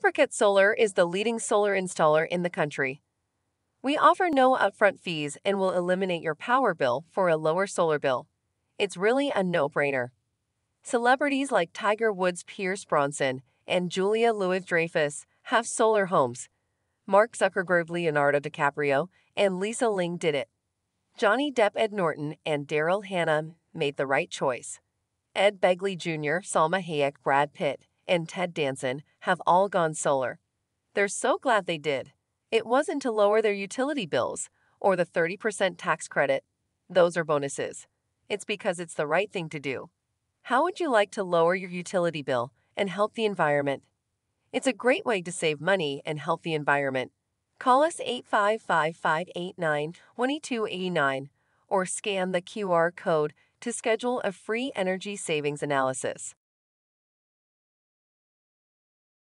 Apricot Solar is the leading solar installer in the country. We offer no upfront fees and will eliminate your power bill for a lower solar bill. It's really a no brainer. Celebrities like Tiger Woods, Pierce Brosnan, and Julia Louis Dreyfus have solar homes. Mark Zuckerberg, Leonardo DiCaprio, and Lisa Ling did it. Johnny Depp, Ed Norton, and Daryl Hannah made the right choice. Ed Begley Jr., Salma Hayek, Brad Pitt, and Ted Danson have all gone solar. They're so glad they did. It wasn't to lower their utility bills or the 30% tax credit. Those are bonuses. It's because it's the right thing to do. How would you like to lower your utility bill and help the environment? It's a great way to save money and help the environment. Call us 855 589 2289 or scan the QR code to schedule a free energy savings analysis.